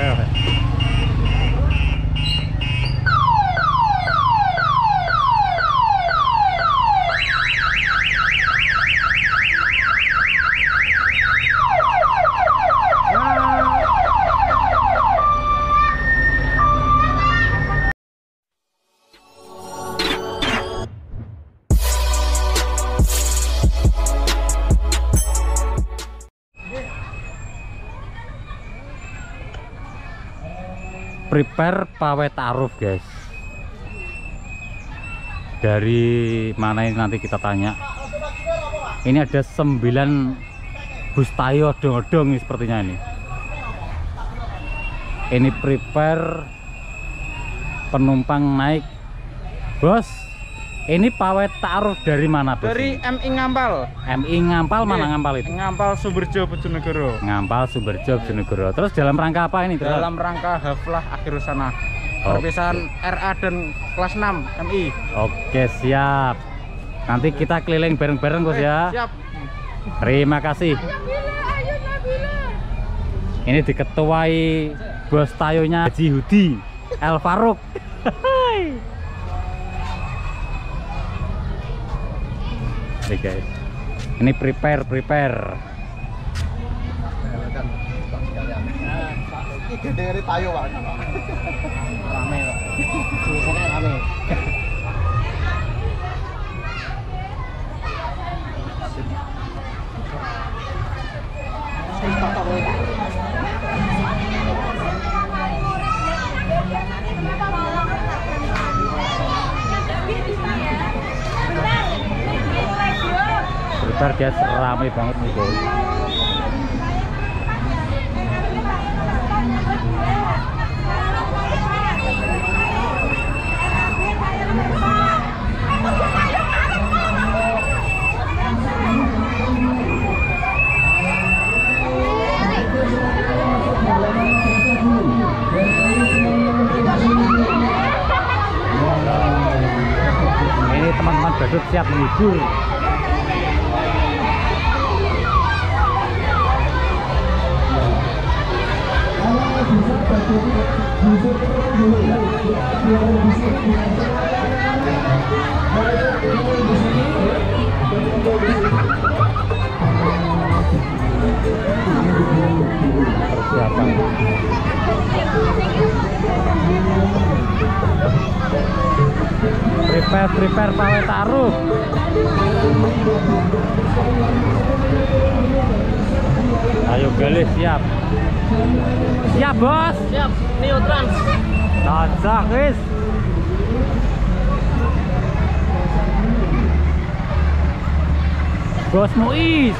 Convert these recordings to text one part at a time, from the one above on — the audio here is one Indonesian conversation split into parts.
रखा है prepare pawai taruh guys. Dari mana ini nanti kita tanya. Ini ada 9 bus tayo odong-odong sepertinya ini. Ini prepare penumpang naik bos ini pawai taruh dari mana bos Dari ini? MI Ngampal. MI Ngampal mana Oke, Ngampal itu Ngampal Sumberjo Bojonegoro. Ngampal Sumberjo Bojonegoro terus dalam rangka apa ini Bro? Dalam rangka haflah akhir sana. Oke. Perpisahan RA dan kelas 6 MI. Oke siap nanti kita keliling bareng-bareng bos Eh, ya Siap. terima kasih ini diketuai bos tayonya Haji Hudi El Faruk Oke guys ini prepare prepare Iki dari tayo Pak. Rame kok. Tulisannya rame. Prepare guys rame banget nih guys ini teman-teman siap menghibur prepare prepare pawai taruh galih siap siap bos Siap. Neo Trans. cocok wis bos Muiz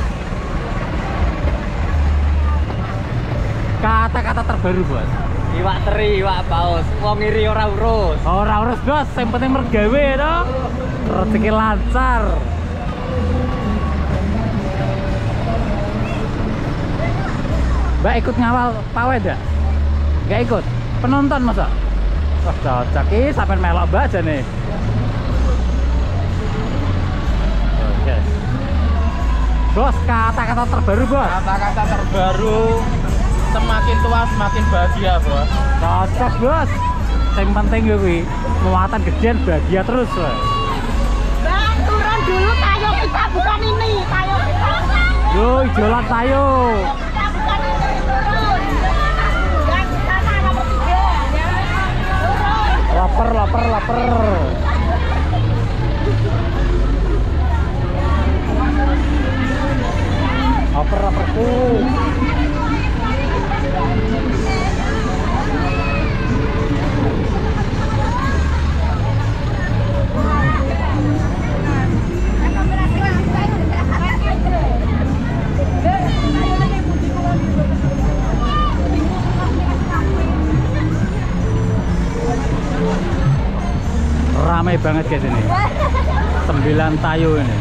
kata-kata terbaru bos Iwak teri, iwak paus. Wong iri ora urus. Ora urus bos, yang penting mergawe to. Rezeki lancar. Mbak ikut ngawal pawai dah? Gak ikut? Penonton masa? Wah cocok ini sampai melok mbak aja nih Oke Bos, kata-kata terbaru bos Kata-kata terbaru semakin tua semakin bahagia, Bos. Cocok bos Yang penting gue Muatan gedean bahagia terus bos. Bang, turun dulu tayo kita bukan ini, tayo kita. Yo, ijolan tayo. Turun. Lapar, lapar, lapar. Lapar, laparku. Banget guys ini. Sembilan tayo ini.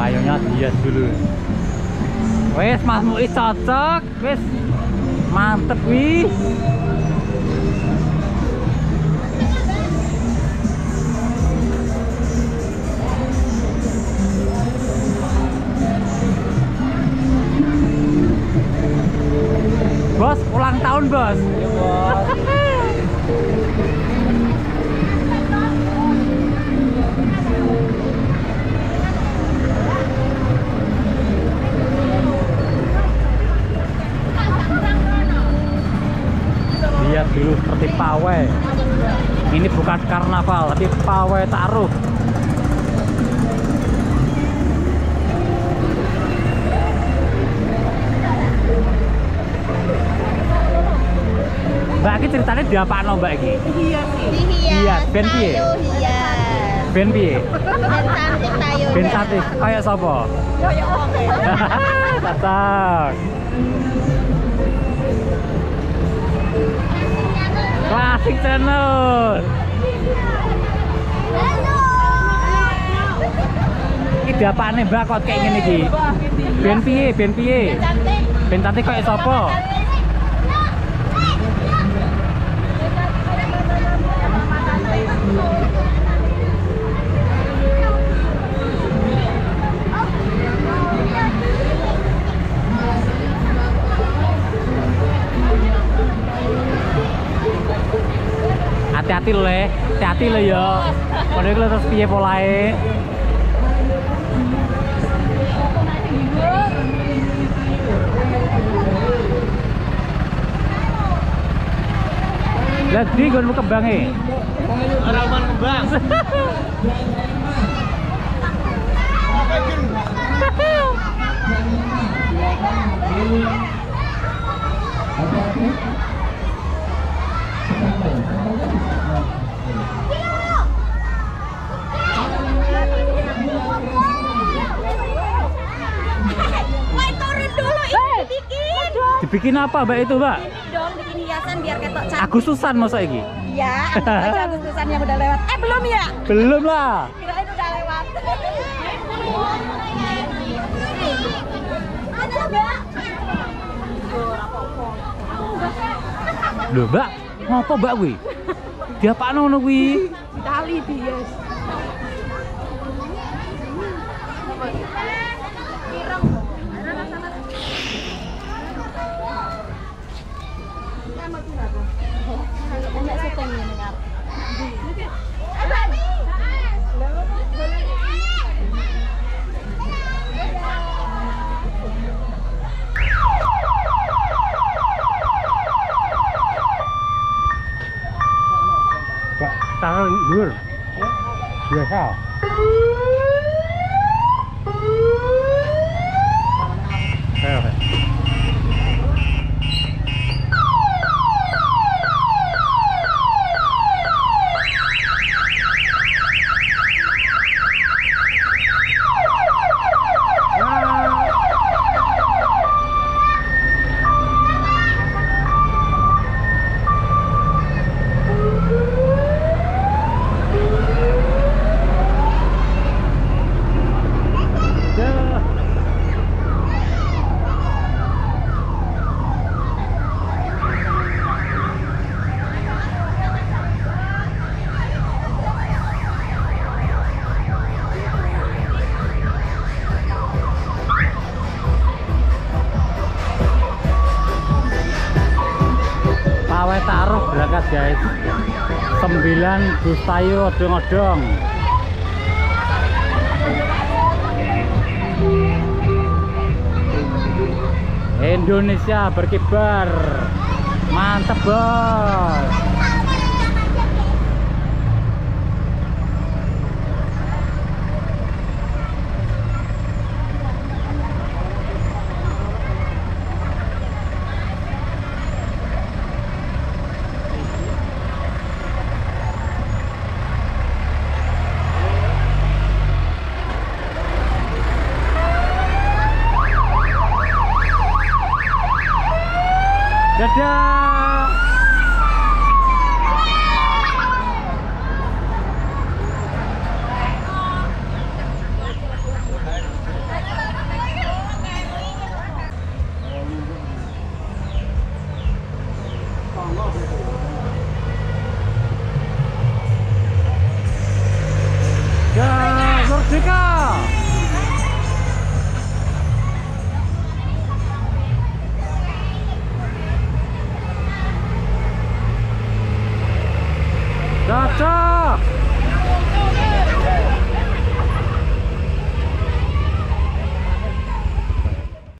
Tayonya dihias dulu. Wes Mas Muiz cocok, wes mantep wis. Bos, ulang tahun bos. Lihat dulu seperti pawai. Ini bukan karnaval, tapi pawai taruh. Mbak ini ceritanya di apa Mbak ini? Hias, ben piye? Hias. Ben piye? Ben cantik tayo. Ben cantik, kayak sapa? Kayak oke. Cocok. Klasik channel. Iki diapane Mbak kok kayak ngene iki? Ben piye? Ben piye? Cantik. Ben cantik kayak sapa? Hati-hati lho, Le. Hati-hati lho ya. Kono iki lho terus piye polahe? Lah di nggonmu kembange. Harapan kembang. Dibikin apa Mbak itu, Mbak? Dong bikin hiasan biar ketok cantik. Agustusan masa iki? Ya, aja Agustusan yang udah lewat. Eh belum ya? Belum lah. Kirain udah lewat. Ada Mbak. Lho, Mbak, ngopo Mbak kuwi? Diapakno ngono kuwi? Tali bias. 号。Guys 9 Bustayo odong-odong. Indonesia berkibar. Mantep bos Africa!